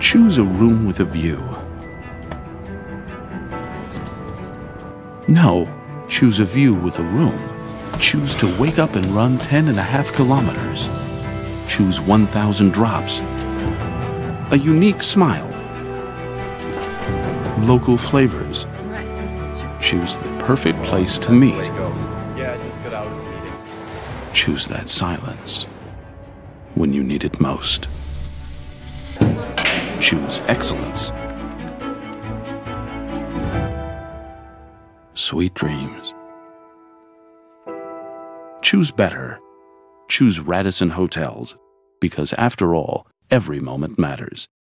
Choose a room with a view. No, choose a view with a room. Choose to wake up and run 10 and a half kilometers. Choose 1,000 drops. A unique smile. Local flavors. Choose the perfect place to meet. Yeah, just got out of the meeting. Choose that silence when you need it most. Choose excellence. Sweet dreams. Choose better. Choose Radisson Hotels because after all, every moment matters.